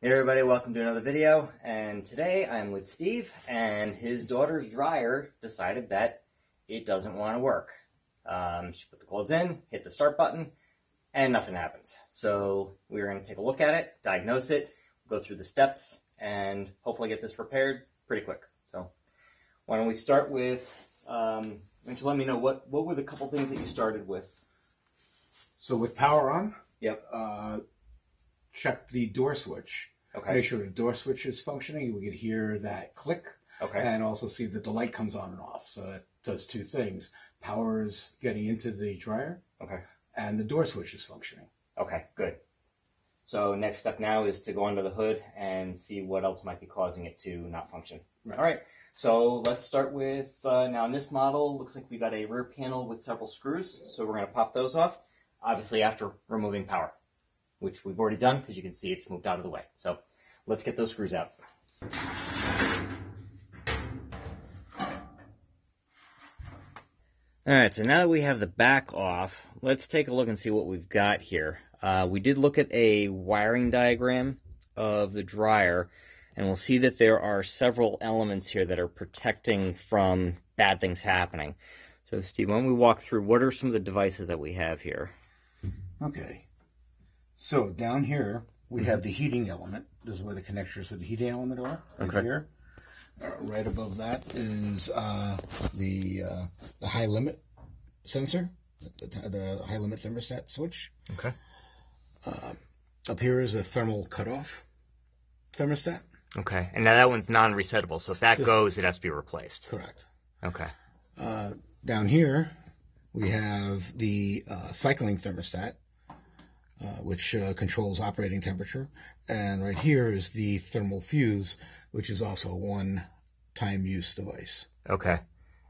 Hey everybody, welcome to another video. And today I'm with Steve and his daughter's dryer decided that it doesn't want to work. Um, she put the clothes in, hit the start button, and nothing happens. So we're going to take a look at it, diagnose it, go through the steps, and hopefully get this repaired pretty quick. So why don't we start with, um, why don't you let me know what, what were the couple things that you started with? So with power on, Yep. uh, check the door switch. Okay. Make sure the door switch is functioning. We could hear that click Okay. and also see that the light comes on and off. So it does two things. Power is getting into the dryer Okay. and the door switch is functioning. Okay, good. So next step now is to go under the hood and see what else might be causing it to not function. Right. All right. So let's start with uh, now in this model, looks like we got a rear panel with several screws. So we're going to pop those off, obviously after removing power, which we've already done because you can see it's moved out of the way. So let's get those screws out. All right, so now that we have the back off, let's take a look and see what we've got here. Uh, we did look at a wiring diagram of the dryer, and we'll see that there are several elements here that are protecting from bad things happening. So, Steve, why don't we walk through what are some of the devices that we have here? Okay. So down here, we have the heating element. This is where the connectors to the heating element are. Right Okay. here. Uh, right above that is uh, the uh, the high limit sensor, the, the high limit thermostat switch. Okay. Up here is a thermal cutoff thermostat. Okay, and now that one's non resettable, so if that goes, it has to be replaced. Correct. Okay. Uh, down here, we have the uh, cycling thermostat, uh, which uh, controls operating temperature. And right here is the thermal fuse, which is also a one-time use device. Okay.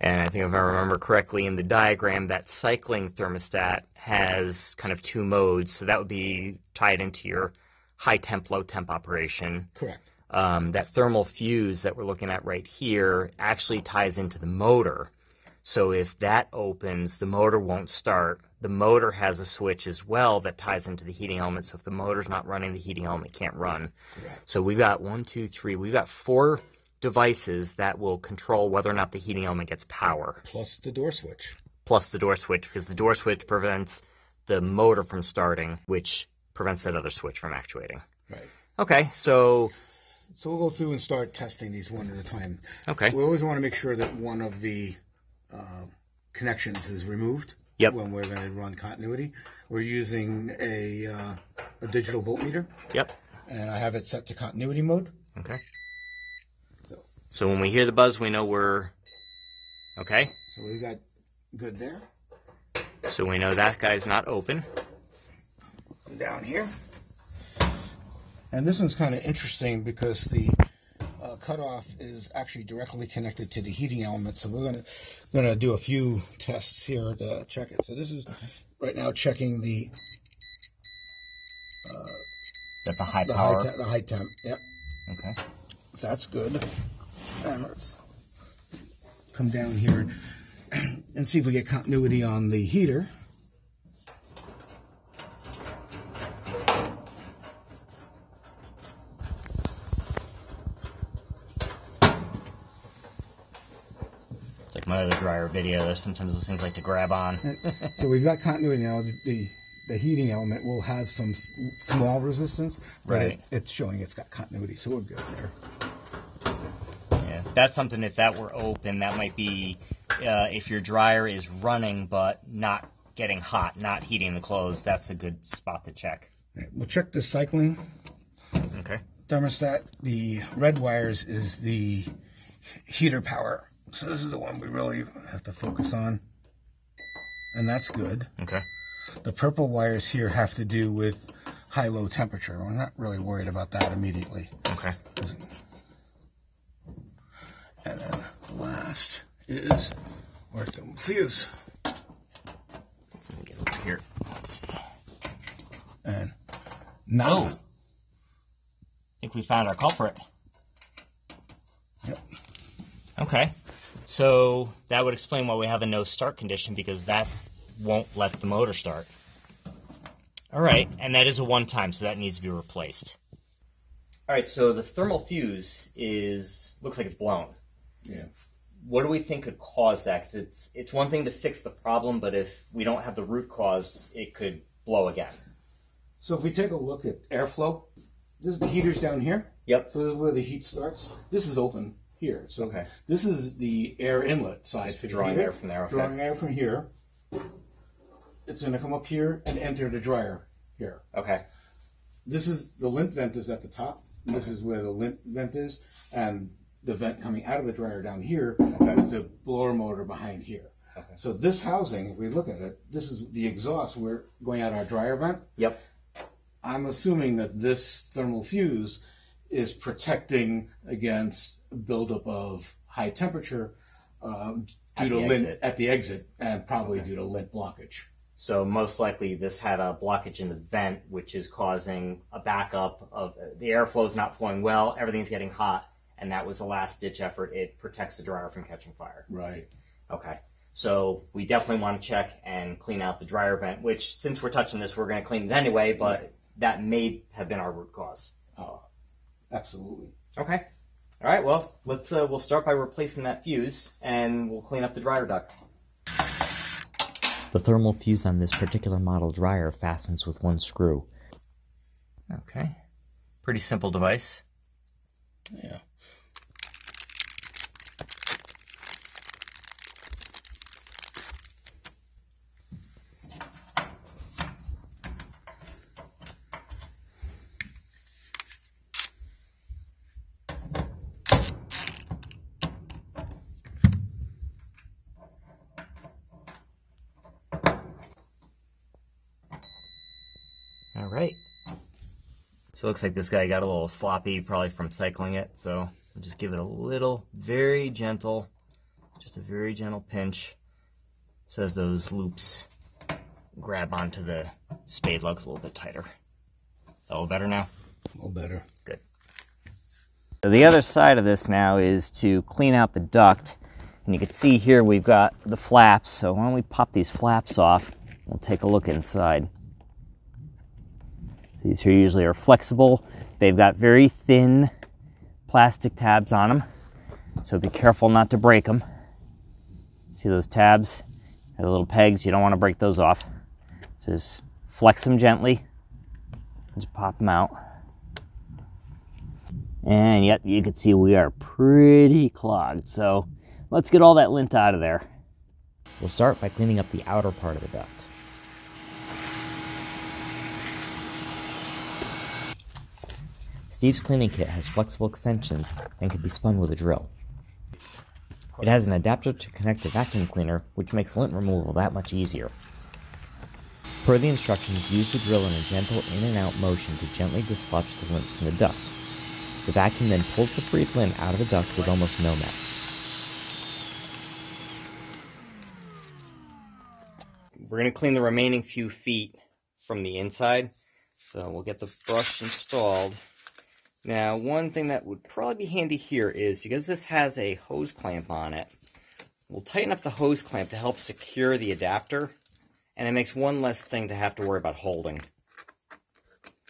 And I think if I remember correctly in the diagram, that cycling thermostat has kind of two modes. So that would be tied into your high temp, low temp operation. Correct. Um, that thermal fuse that we're looking at right here actually ties into the motor. So if that opens, the motor won't start. The motor has a switch as well that ties into the heating element. So if the motor's not running, the heating element can't run. So we've got one, two, three. We've got four devices that will control whether or not the heating element gets power, Plus the door switch. plus the door switch, because the door switch prevents the motor from starting, which prevents that other switch from actuating. Right. Okay, so So we'll go through and start testing these one at a time. okay, We always want to make sure that one of the uh, connections is removed. Yep. When we're going to run continuity, we're using a, uh, a digital voltmeter, yep, and I have it set to continuity mode. okay. So when we hear the buzz, we know we're okay. So we've got good there. So we know that guy's not open. Come down here. And this one's kind of interesting because the uh, cutoff is actually directly connected to the heating element. So we're gonna gonna do a few tests here to check it. So this is right now checking the Is that the high the power? high temp. The high temp. Yep. Okay. So that's good. And let's come down here and see if we get continuity on the heater. It's like my other dryer video. There's sometimes those things like to grab on. So we've got continuity now. The, the, the heating element will have some small resistance, but Right. it, it's showing it's got continuity, so we're good there. Yeah, that's something. If that were open, that might be uh, if your dryer is running but not getting hot, not heating the clothes. That's a good spot to check. Right, We'll check the cycling Okay. thermostat. The red wires is the heater power. So this is the one we really have to focus on. And that's good. Okay. The purple wires here have to do with high-low temperature. We're not really worried about that immediately. Okay. And then last is our the fuse. Get over here. Let's see. And now, oh. I think we found our culprit. Yep. Okay. So that would explain why we have a no start condition because that won't let the motor start. All right, and that is a one time, so that needs to be replaced. All right, so the thermal fuse is looks like it's blown. Yeah. What do we think could cause that? Because it's it's one thing to fix the problem, but if we don't have the root cause, it could blow again. So if we take a look at airflow, this is the heaters down here. Yep. So this is where the heat starts. This is open here. So Okay. this is the air inlet side for the Drawing heater. air from there, okay. Drawing air from here. It's going to come up here and enter the dryer here. Okay. This is the lint vent is at the top. This is where the lint vent is, and the vent coming out of the dryer down here with the blower motor behind here. Okay. So this housing, if we look at it, this is the exhaust. We're going out our dryer vent. Yep. I'm assuming that this thermal fuse is protecting against buildup of high temperature uh, At due to the lint exit. at the exit, and probably due to lint blockage. So most likely this had a blockage in the vent, which is causing a backup of the airflow is not flowing well. Everything's getting hot, and that was the last ditch effort. It protects the dryer from catching fire. Right. Okay. So we definitely want to check and clean out the dryer vent, which since we're touching this, we're going to clean it anyway, but Right. that may have been our root cause. Oh, absolutely. Okay. All right. Well, let's uh, we'll start by replacing that fuse, and we'll clean up the dryer duct. The thermal fuse on this particular model dryer fastens with one screw. Okay. Pretty simple device. Yeah. Right. So it looks like this guy got a little sloppy, probably from cycling it. So I'll just give it a little, very gentle, just a very gentle pinch, so that those loops grab onto the spade lugs a little bit tighter. A little better now. A little better. Good. So the other side of this now is to clean out the duct. And you can see here we've got the flaps. So why don't we pop these flaps off? We'll take a look inside. These here usually are flexible. They've got very thin plastic tabs on them. So be careful not to break them. See those tabs? They're little pegs. You don't want to break those off. So just flex them gently. Just pop them out. And yep, you can see we are pretty clogged. So let's get all that lint out of there. We'll start by cleaning up the outer part of the duct. Steve's cleaning kit has flexible extensions and can be spun with a drill. It has an adapter to connect a vacuum cleaner, which makes lint removal that much easier. Per the instructions, use the drill in a gentle in and out motion to gently dislodge the lint from the duct. The vacuum then pulls the free lint out of the duct with almost no mess. We're going to clean the remaining few feet from the inside. So we'll get the brush installed. Now, one thing that would probably be handy here is because this has a hose clamp on it, we'll tighten up the hose clamp to help secure the adapter, and it makes one less thing to have to worry about holding.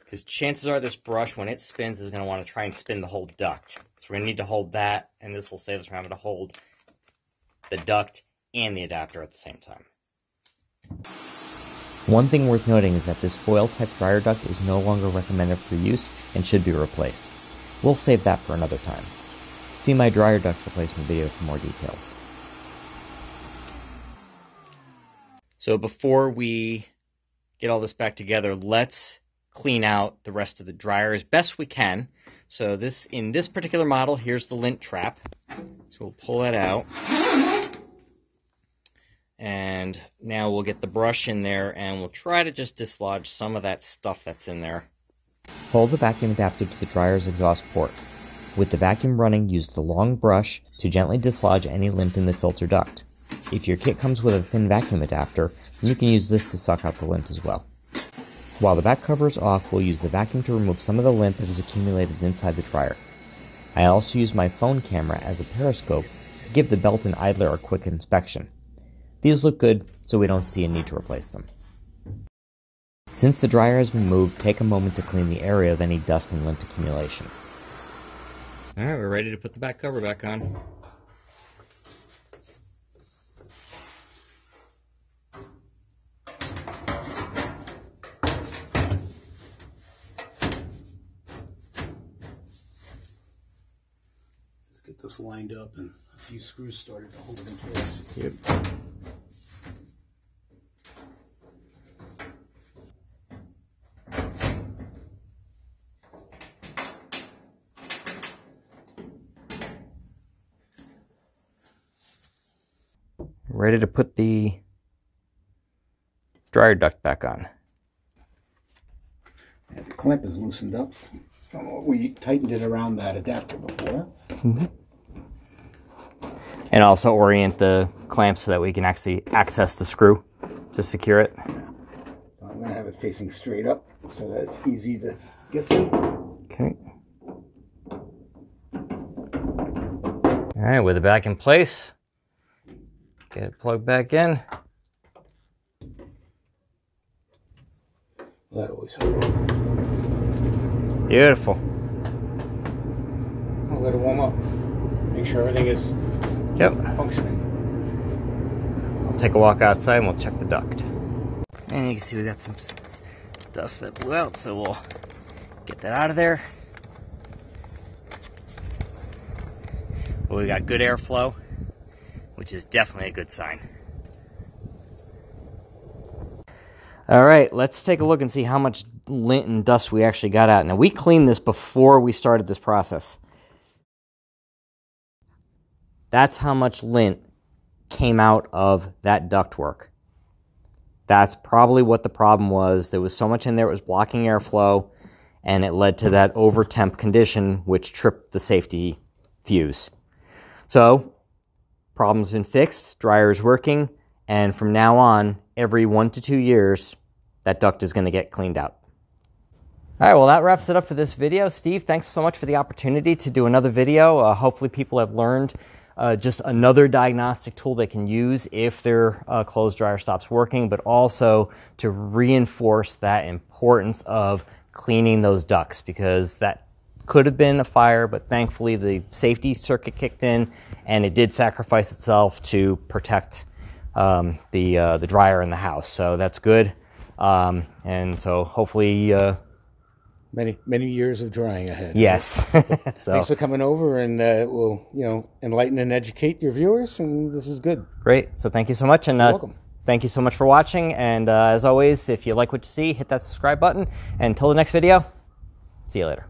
Because chances are this brush, when it spins, is going to want to try and spin the whole duct. So we're going to need to hold that, and this will save us from having to hold the duct and the adapter at the same time. One thing worth noting is that this foil type dryer duct is no longer recommended for use and should be replaced. We'll save that for another time. See my dryer duct replacement video for more details. So before we get all this back together, let's clean out the rest of the dryer as best we can. So this in this particular model, here's the lint trap. So we'll pull that out. And now we'll get the brush in there and we'll try to just dislodge some of that stuff that's in there. Hold the vacuum adapter to the dryer's exhaust port. With the vacuum running, use the long brush to gently dislodge any lint in the filter duct. If your kit comes with a thin vacuum adapter, you can use this to suck out the lint as well. While the back cover is off, we'll use the vacuum to remove some of the lint that has accumulated inside the dryer. I also use my phone camera as a periscope to give the belt and idler a quick inspection. These look good, so we don't see a need to replace them. Since the dryer has been moved, take a moment to clean the area of any dust and lint accumulation. All right, we're ready to put the back cover back on. Let's get this lined up and a few screws started to hold it in place. Yep. Ready to put the dryer duct back on. Yeah, the clamp is loosened up. We tightened it around that adapter before. Mm-hmm. And also orient the clamp so that we can actually access the screw to secure it. So I'm gonna have it facing straight up so that it's easy to get to. Okay. All right, with it back in place, get it plugged back in. That always helps. Beautiful. I'll let it warm up. Make sure everything is Yep. functioning. I'll take a walk outside and we'll check the duct. And you can see we got some dust that blew out, so we'll get that out of there. But we got good airflow, which is definitely a good sign. All right, let's take a look and see how much lint and dust we actually got out. Now, we cleaned this before we started this process. That's how much lint came out of that ductwork. That's probably what the problem was. There was so much in there it was blocking airflow, and it led to that over temp condition, which tripped the safety fuse. So, problem's been fixed, dryer's working, and from now on, every one to two years, that duct is going to get cleaned out. All right, well, that wraps it up for this video. Steve, thanks so much for the opportunity to do another video. Uh, hopefully, people have learned uh, just another diagnostic tool they can use if their uh, clothes dryer stops working, but also to reinforce that importance of cleaning those ducts because that could have been a fire, but thankfully the safety circuit kicked in and it did sacrifice itself to protect um, the uh, the dryer in the house. So that's good. Um, and so hopefully, uh, Many many years of drying ahead. yes. so Thanks for coming over, and uh, we'll you know enlighten and educate your viewers, and this is good. great. So thank you so much, and uh, welcome. thank you so much for watching. And uh, as always, if you like what you see, hit that subscribe button. And until the next video, see you later.